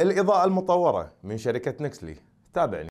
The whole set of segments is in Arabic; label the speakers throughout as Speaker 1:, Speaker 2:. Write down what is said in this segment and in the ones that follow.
Speaker 1: الإضاءة المطورة من شركة نكسلي. تابعني.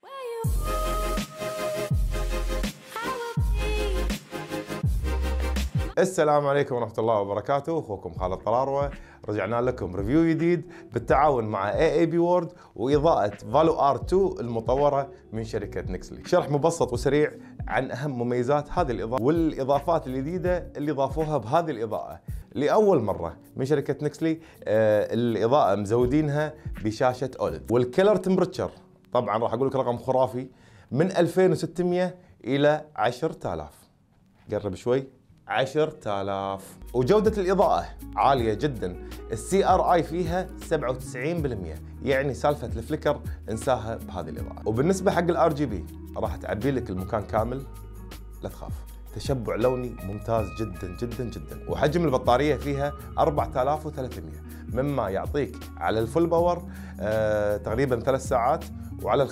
Speaker 1: السلام عليكم ورحمة الله وبركاته. أخوكم خالد طلاروة رجعنا لكم review جديد بالتعاون مع AAB World وإضاءة VALO R2 المطورة من شركة نكسلي. شرح مبسط وسريع عن أهم مميزات هذه الإضاءة والإضافات الجديدة اللي ضافوها بهذه الإضاءة. لأول مرة من شركة نكسلي آه الإضاءة مزودينها بشاشة OLED. وال color temperature طبعا راح أقول لك رقم خرافي من 2600 إلى 10000 قرب شوي. 10000 وجودة الإضاءة عالية جدا. ال CRI فيها 97% يعني سالفة ال flicker انساها بهذه الإضاءة. وبالنسبة حق ال RGB راح تعبي لك المكان كامل. لا تخاف. تشبع لوني ممتاز جدا جدا جدا. وحجم البطارية فيها 4300 مما يعطيك على ال full power آه تقريبا ثلاث ساعات وعلى ال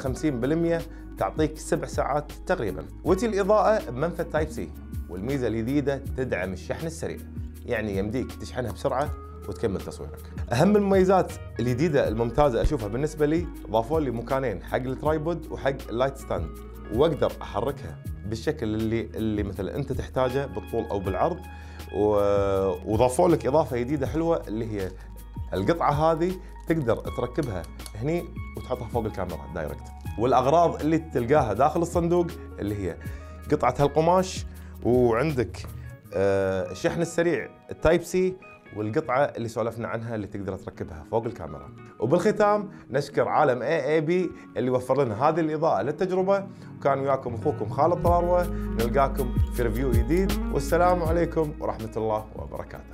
Speaker 1: 50% تعطيك سبع ساعات تقريبا. وتجي الإضاءة بمنفذ Type-C والميزة الجديدة تدعم الشحن السريع. يعني يمديك تشحنها بسرعة وتكمل تصويرك. أهم المميزات الجديدة الممتازة أشوفها بالنسبة لي ضافوا لي مكانين حق ال tripod وحق ال light stand وأقدر أحركها بالشكل اللي اللي مثلا أنت تحتاجه بالطول أو بالعرض وضافوا لك إضافة جديدة حلوة اللي هي القطعة هذه تقدر تركبها هني وتحطها فوق الكاميرا direct والأغراض اللي تلقاها داخل الصندوق اللي هي قطعة هالقماش وعندك الشحن آه، السريع ال Type-C والقطعة اللي سولفنا عنها اللي تقدر تركبها فوق الكاميرا. وبالختام نشكر عالم اي اي بي اللي وفر لنا هذه الإضاءة للتجربة. وكان وياكم أخوكم خالد الطراروة. نلقاكم في review جديد. والسلام عليكم ورحمة الله وبركاته.